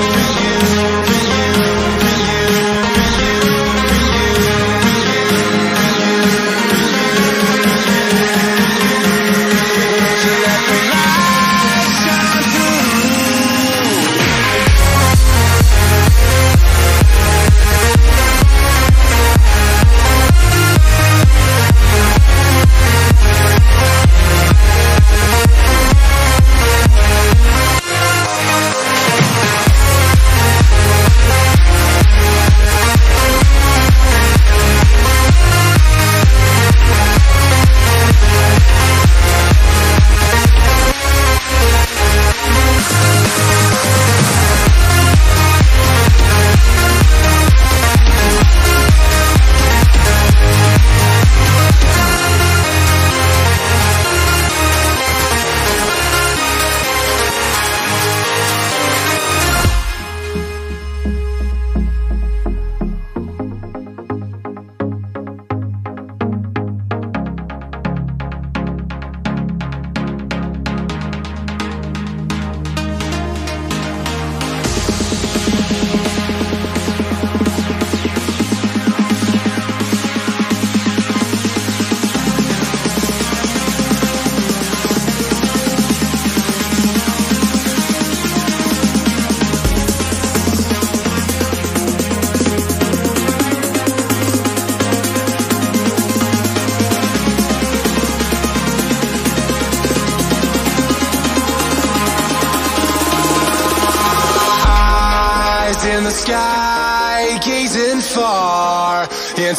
you?